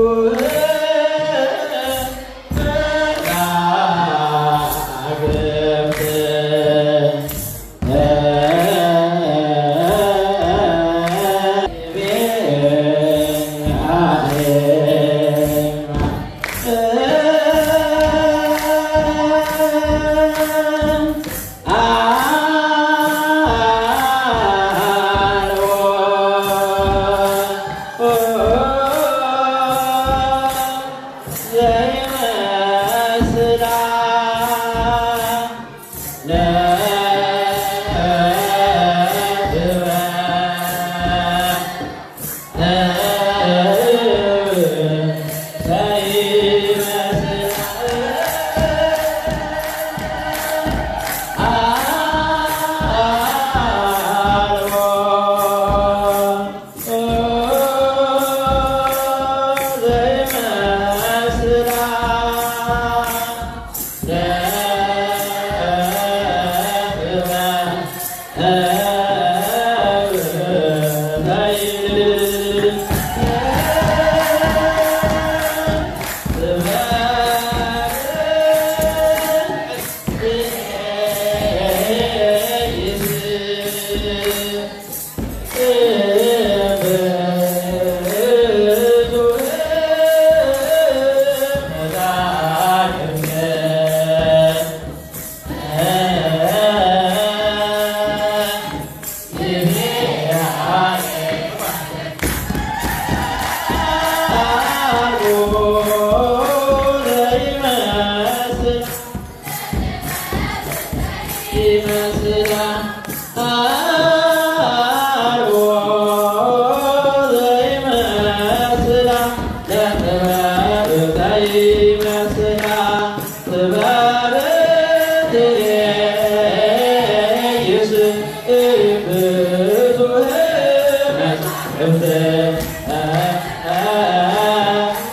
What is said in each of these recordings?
Lord.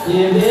Yeah.